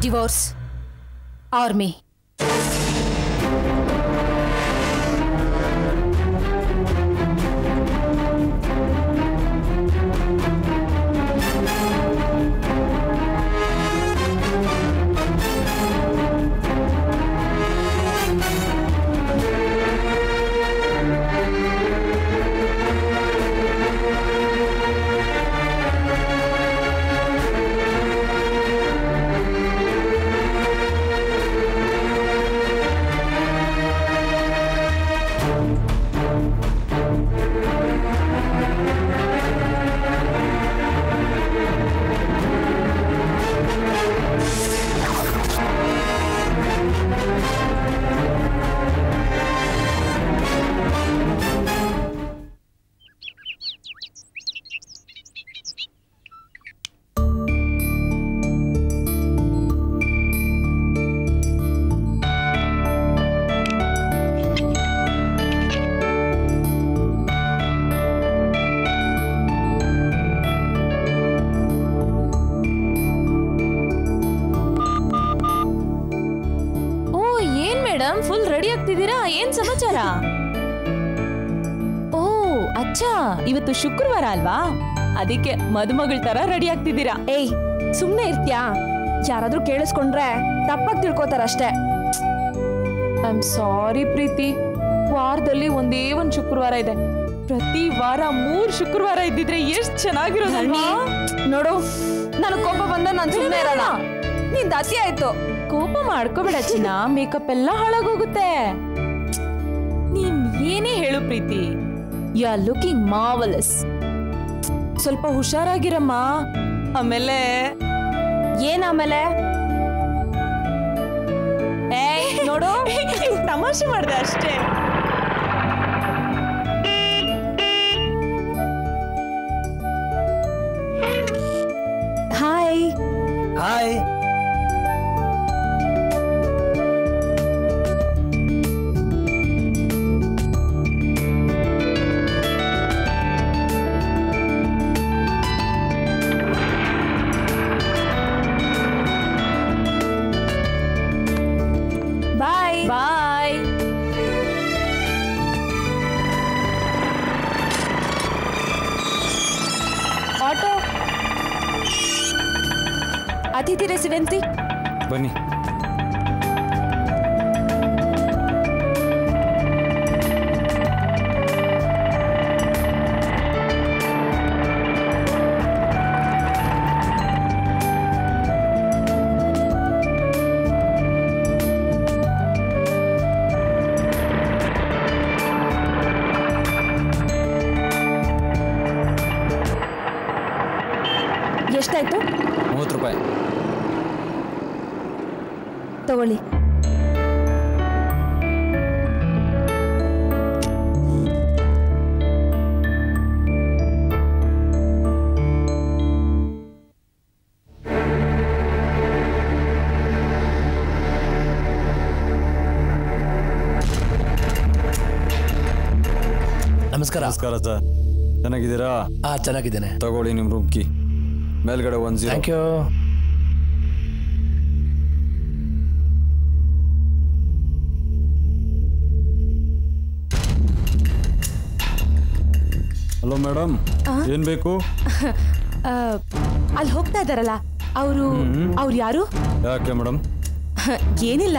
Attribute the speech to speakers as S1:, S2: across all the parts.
S1: Divorce army madam full ready ಆಗ್ತಿದ್ದೀರಾ? ಏನ್ ಸಮಾಚಾರ? ಓ ಅಚ್ಚಾ. ಇವತ್ತು ಶುಕ್ರವಾರ ಅಲ್ವಾ? ಅದಕ್ಕೆ ಮದುಮಗಳ ತರ ರೆಡಿ ಆಗ್ತಿದ್ದೀರಾ.
S2: ಏಯ್ ಸುಮ್ನೆ ಇರ್ತ್ಯಾ? ಯಾರಾದ್ರೂ ಕೇಳಿಸ್ಕೊಂಡ್ರೆ ತಪ್ಪಾಗಿ ತಿಳ್ಕೊತಾರ ಅಷ್ಟೇ
S1: ಐ ಆಮ್ ಸಾರಿ ಪ್ರೀತಿ. ವಾರದಲ್ಲಿ ಒಂದೇ ಒಂದ್ ಶುಕ್ರವಾರ ಇದೆ. ಪ್ರತಿ ವಾರ ಮೂರ್ ಶುಕ್ರವಾರ ಇದ್ದಿದ್ರೆ ಎಷ್ಟ್ ಚೆನ್ನಾಗಿರೋದಲ್ವಾ?
S2: ನೋಡು ನನ್ ಕೋಪ ಬಂದ ನಾನು ಸುಮ್ಮನೆ ಇರಲ್ಲ. ನಿಂದ ಅತಿ ಆಯ್ತು.
S1: ಕೋಪ ಮಾಡ್ಕೋಬೇಡ ಚಿನ್ನ. ಮೇಕಪ್ ಎಲ್ಲ ಹಾಳಾಗೋಗುತ್ತೆ. ನೀನ್ ಏನೇ ಹೇಳು Preethi. You are looking marvellous ಸ್ವಲ್ಪ ಹುಷಾರಾಗಿರಮ್ಮ. ಆಮೇಲೆ
S2: ಏನ್ ಆಮೇಲೆ?
S1: ನೋಡು ತಮಾಷೆ ಮಾಡಿದೆ ಅಷ್ಟೇ.
S3: शिवेंद्री बनी।
S2: ತಗೊಳ್ಳಿ.
S4: ನಮಸ್ಕಾರ.
S3: ನಮಸ್ಕಾರ ಸರ್. ಚೆನ್ನಾಗಿದ್ದೀರಾ?
S4: ಹಾ ಚೆನ್ನಾಗಿದ್ದೇನೆ.
S3: ತಗೊಳ್ಳಿ ನಿಮ್ಮ ರೂಮ್ ಕಿ ಮೇಲ್ಗಡೆ zero
S4: thank you
S3: hello madam ಏನ್ ಬೇಕು?
S2: ಅಲ್ಲಿ ಹೋಗ್ತಾ ಇದಾರಲ್ಲ ಅವರು ಅವ್ರು ಯಾರು?
S3: ಯಾಕೆ ಮೇಡಮ್
S2: ಏನಿಲ್ಲ.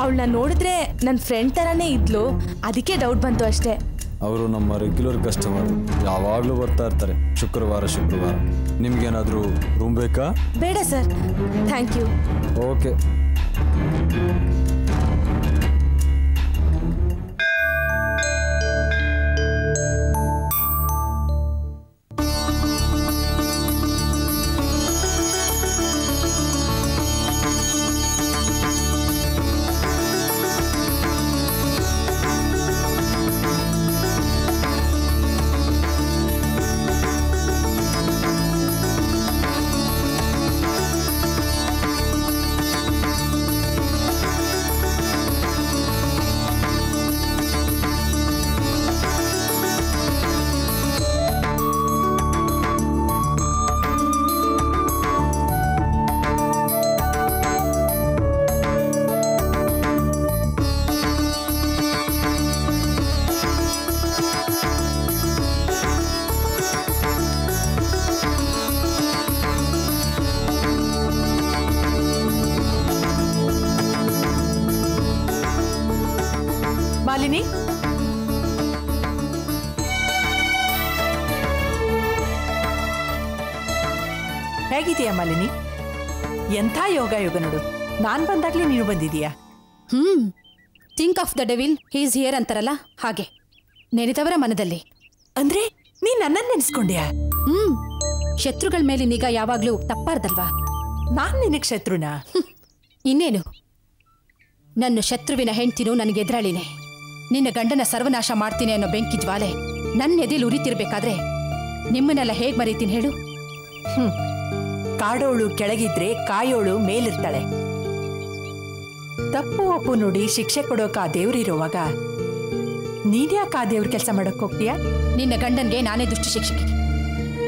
S2: ಅವಳನ್ನ ನೋಡಿದ್ರೆ ನನ್ನ ಫ್ರೆಂಡ್ ತರಾನೇ ಇದ್ಲು. ಅದಕ್ಕೆ ಡೌಟ್ ಬಂತು ಅಷ್ಟೇ.
S3: ಅವರು ನಮ್ಮ ರೆಗ್ಯುಲರ್ ಕಸ್ಟಮರ್ ಯಾವಾಗಲೂ ಬರ್ತಾ ಇರ್ತಾರೆ ಶುಕ್ರವಾರ ಶುಕ್ರವಾರ. ನಿಮ್ಗೇನಾದರೂ ರೂಮ್ ಬೇಕಾ?
S2: ಬೇಡ ಸರ್. ಥ್ಯಾಂಕ್ ಯು
S3: ಓಕೆ
S5: ಹೇಗಿದೆಯಾ ಮಾಲಿನಿ. ಎಂಥ ಯೋಗ ಯೋಗ ನೋಡು. ನಾನ್ ಬಂದಾಗ್ಲೇ ನೀನು ಬಂದಿದೀಯಾ
S6: ಹ್ಮ್. Think of the devil is here ಅಂತಾರಲ್ಲ ಹಾಗೆ. ನೆನೆದವರ ಮನದಲ್ಲಿ.
S5: ಅಂದ್ರೆ ನೀನ್ ನನ್ನನ್ ನೆನೆಸ್ಕೊಂಡ್ಯಾ?
S6: ಹ್ಮ್. ಶತ್ರುಗಳ ಮೇಲೆ ನಿಗಾ ಯಾವಾಗ್ಲೂ ತಪ್ಪಾರ್ದಲ್ವಾ?
S5: ನಾನ್ ನಿನಗೆ ಶತ್ರುನ?
S6: ಹ್ಮ್. ಇನ್ನೇನು? ನನ್ನ ಶತ್ರುವಿನ ಹೆಂಡ್ತಿನೂ ನನಗೆ ಎದುರಾಳಿನೇ. ನಿನ್ನ ಗಂಡನ ಸರ್ವನಾಶ ಮಾಡ್ತೀನಿ ಅನ್ನೋ ಬೆಂಕಿ ಜ್ವಾಲೆ ನನ್ನ ಎದೆಲಿ ಉರಿತಿರ್ಬೇಕಾದ್ರೆ ನಿಮ್ಮನ್ನೆಲ್ಲ ಹೇಗ್ ಮರೀತೀನಿ ಹೇಳು?
S5: ಕಾಡೋಳು ಕೆಳಗಿದ್ರೆ ಕಾಯೋಳು ಮೇಲಿರ್ತಾಳೆ. ತಪ್ಪು ಒಪ್ಪು ನೋಡಿ ಶಿಕ್ಷೆ ಕೊಡೋಕ ಆ ದೇವ್ರಿರುವಾಗ ನೀನ್ಯಾಕೆ ಆ ದೇವ್ರ ಕೆಲಸ ಮಾಡಕ್ ಹೋಗ್ತೀಯಾ?
S6: ನಿನ್ನ ಗಂಡನ್ಗೆ ನಾನೇ ದುಷ್ಟ ಶಿಕ್ಷಕಿ.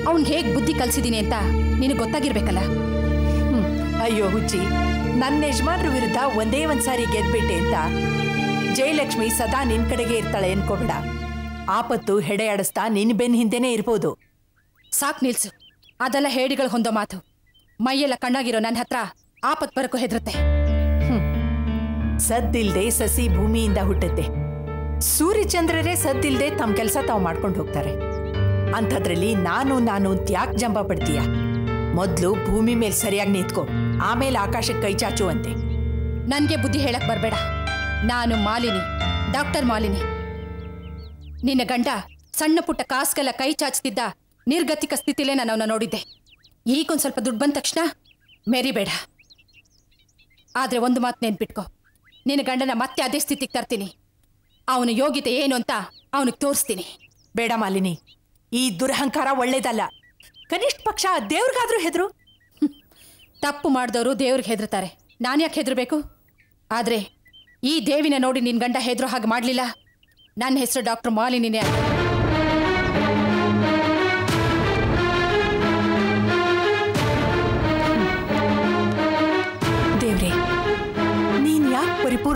S6: ಅವ್ನ್ಗೆ ಹೇಗ್ ಬುದ್ಧಿ ಕಲ್ಸಿದೀನಿ ಅಂತ ನಿನಗೆ ಗೊತ್ತಾಗಿರ್ಬೇಕಲ್ಲ?
S5: ಹ್ಮ್. ಅಯ್ಯೋ ಹುಚ್ಚಿ ನನ್ನ ಯಜಮಾನ್ರ ವಿರುದ್ಧ ಒಂದೇ ಒಂದ್ಸಾರಿ ಗೆದ್ಬಿಟ್ಟೆ ಅಂತ ಜಯಲಕ್ಷ್ಮಿ ಸದಾ ನಿನ್ ಕಡೆಗೆ ಇರ್ತಾಳೆ ಅನ್ಕೋಬೇಡ. ಆಪತ್ತು ಹೆಡೆಯಾಡಿಸ್ತಾ ನಿನ್ ಬೆನ್ ಹಿಂದೆನೇ ಇರ್ಬೋದು.
S6: ಸಾಕ್ ನಿಲ್ಸು. ಅದೆಲ್ಲ ಹೇಳಿಗಳು ಹೊಂದೋ ಮಾತು. ಮೈಯೆಲ್ಲ ಕಣ್ಣಾಗಿರೋ ನನ್ನ ಹತ್ರ ಆಪತ್ ಬರಕು ಹೆದರುತ್ತೆ.
S5: ಸದ್ದಿಲ್ದೆ ಸಸಿ ಭೂಮಿಯಿಂದ ಹುಟ್ಟುತ್ತೆ. ಸೂರ್ಯಚಂದ್ರರೇ ಸದ್ದಿಲ್ದೆ ತಮ್ಮ ಕೆಲಸ ತಾವು ಮಾಡ್ಕೊಂಡು ಹೋಗ್ತಾರೆ. ಅಂಥದ್ರಲ್ಲಿ ನಾನು ನಾನು ಅಂತ ಯಾಕೆ ಜಂಬ ಪಡ್ತೀಯ? ಮೊದ್ಲು ಭೂಮಿ ಮೇಲೆ ಸರಿಯಾಗಿ ನಿಂತ್ಕೊ. ಆಮೇಲೆ ಆಕಾಶಕ್ಕೆ ಕೈ ಚಾಚುವಂತೆ.
S6: ನನ್ಗೆ ಬುದ್ಧಿ ಹೇಳಕ್ ಬರ್ಬೇಡ. ನಾನು ಮಾಲಿನಿ ಡಾಕ್ಟರ್ ಮಾಲಿನಿ. ನಿನ್ನ ಗಂಡ ಸಣ್ಣ ಪುಟ್ಟ ಕಾಸ್ಗೆಲ್ಲ ಕೈ ಚಾಚ್ತಿದ್ದ ನಿರ್ಗತಿಕ ಸ್ಥಿತಿಲೇ ನಾನು ನೋಡಿದ್ದೆ. ಈಗೊಂದ್ ಸ್ವಲ್ಪ ದುಡ್ಡು ಬಂದ ತಕ್ಷಣ ಮೆರಿಬೇಡ. ಆದರೆ ಒಂದು ಮಾತು ನೆನ್ಪಿಟ್ಕೊ. ನಿನ್ನ ಗಂಡನ ಮತ್ತೆ ಅದೇ ಸ್ಥಿತಿಗೆ ತರ್ತೀನಿ. ಅವನ ಯೋಗ್ಯತೆ ಏನು ಅಂತ ಅವನಿಗೆ ತೋರಿಸ್ತೀನಿ.
S5: ಬೇಡ ಮಾಲಿನಿ. ಈ ದುರಹಂಕಾರ ಒಳ್ಳೇದಲ್ಲ. ಕನಿಷ್ಠ ಪಕ್ಷ ದೇವ್ರಿಗಾದ್ರೂ ಹೆದರು.
S6: ತಪ್ಪು ಮಾಡಿದವರು ದೇವ್ರಿಗೆ ಹೆದರ್ತಾರೆ ನಾನು ಯಾಕೆ ಹೆದರಬೇಕು? ಆದರೆ ಈ ದೇವಿನ ನೋಡಿ ನಿನ್ನ ಗಂಡ ಹೆದರೋ ಹಾಗೆ ಮಾಡಲಿಲ್ಲ. ನನ್ನ ಹೆಸರು ಡಾಕ್ಟರ್ ಮಾಲಿನಿನೇ
S5: ಯಾಕೆ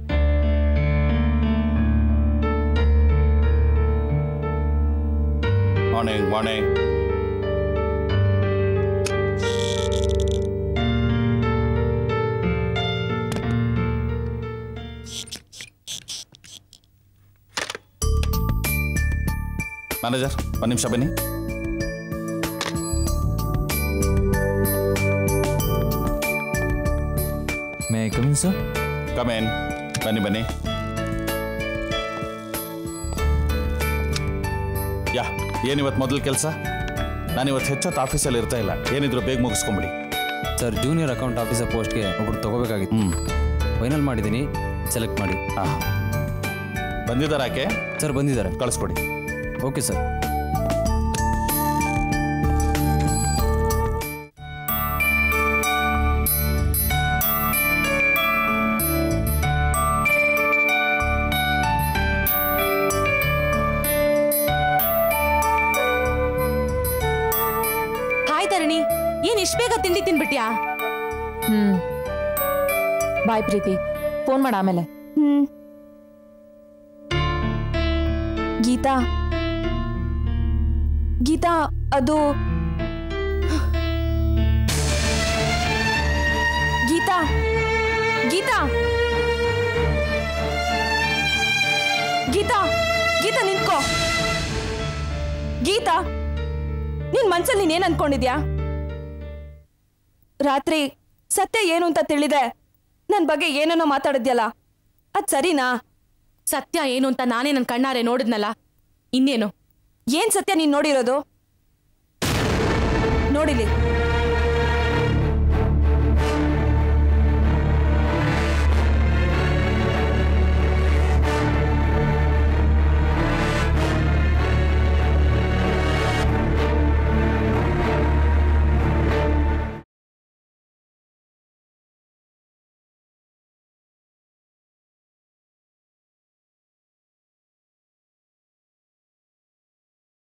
S7: ಮಾರ್ನಿಂಗ್ ಮಾರ್ನಿಂಗ್ ಮ್ಯಾನೇಜರ್ ಒಂದು ನಿಮಿಷ ಬನ್ನಿ
S3: ಮೇ ಕಮಿನ್ ಸರ್
S7: ಕಮೇನ್ ಬನ್ನಿ ಬನ್ನಿ ಯಾ ಏನಿವತ್ತು ಮೊದಲ ಕೆಲಸ? ನಾನಿವತ್ತು ಹೆಚ್ಚೊತ್ತು ಆಫೀಸಲ್ಲಿ ಇರ್ತಾ ಇಲ್ಲ. ಏನಿದ್ರು ಬೇಗ ಮುಗಿಸ್ಕೊಂಬಿಡಿ.
S3: ಸರ್ ಜೂನಿಯರ್ ಅಕೌಂಟ್ ಆಫೀಸರ್ ಪೋಸ್ಟ್ಗೆ ಒಬ್ಬರು ತಗೋಬೇಕಾಗಿತ್ತು.
S7: ಹ್ಞೂ
S3: ಫೈನಲ್ ಮಾಡಿದ್ದೀನಿ ಸೆಲೆಕ್ಟ್ ಮಾಡಿ.
S7: ಹಾಂ ಬಂದಿದ್ದಾರಾಕೆ?
S3: ಸರ್ ಬಂದಿದ್ದಾರೆ.
S7: ಕಳಿಸ್ಕೊಡಿ.
S3: ಓಕೆ ಸರ್
S2: ಹಾಯ್ ಏನ್ ಇಷ್ಟ ಬೇಗ ತಿಂಡಿ ತಿನ್ಬಿಟ್ಯಾ?
S1: ಹ್ಮ್. ಬಾಯ್ ಪ್ರೀತಿ ಫೋನ್ ಮಾಡ ಆಮೇಲೆ.
S2: ಹ್ಮ್. ಗೀತಾ. ಗೀತಾ ಅದು ಗೀತಾ ಗೀತಾ. ಗೀತಾ ಗೀತಾ ನಿಂತ್ಕೋ. ಗೀತಾ ನಿನ್ ಮನ್ಸಲ್ಲಿ ಏನ್ ಅನ್ಕೊಂಡಿದ್ಯಾ? ರಾತ್ರಿ ಸತ್ಯ ಏನು ಅಂತ ತಿಳಿದೆ. ನನ್ ಬಗ್ಗೆ ಏನೇನೋ ಮಾತಾಡಿದ್ಯಲ್ಲ. ಅದ್ ಸರಿನಾ? ಸತ್ಯ ಏನು ಅಂತ ನಾನೇ ನನ್ನ ಕಣ್ಣಾರೆ ನೋಡಿದ್ನಲ್ಲ. ಇನ್ನೇನು? ಏನ್ ಸತ್ಯ ನೀನ್ ನೋಡಿರೋದು? ನೋಡಿಲಿ